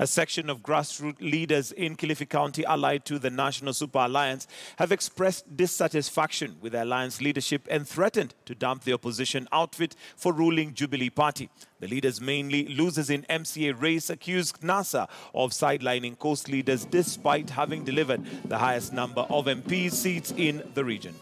A section of grassroots leaders in Kilifi County allied to the National Super Alliance have expressed dissatisfaction with the alliance leadership and threatened to dump the opposition outfit for ruling Jubilee Party. The leaders, mainly losers in MCA race, accused NASA of sidelining coast leaders despite having delivered the highest number of MP seats in the region.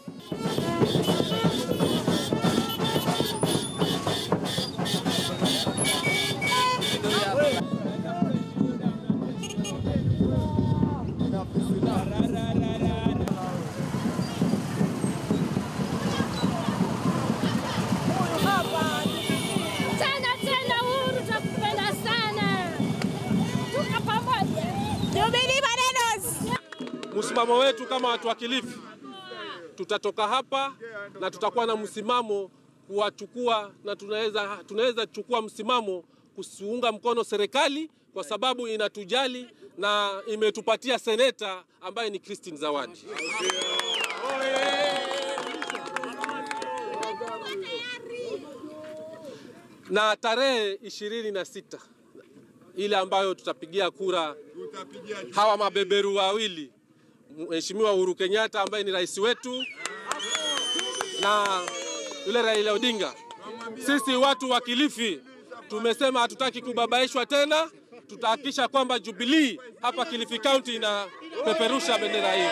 Msimamo wetu kama watu wa Kilifi, tutatoka hapa na tutakuwa na msimamo kuwachukua, na tunaweza tunaweza chukua msimamo kusiunga mkono serikali kwa sababu inatujali na imetupatia seneta ambaye ni Christine Zawadi. Na tarehe ishirini na sita ile ambayo tutapigia kura hawa mabeberu wawili, Mheshimiwa Uhuru Kenyatta ambaye ni rais wetu na yule Raila Odinga. Sisi watu wa Kilifi tumesema hatutaki kubabaishwa tena, tutahakikisha kwamba Jubilee hapa Kilifi County inapeperusha bendera hiyo.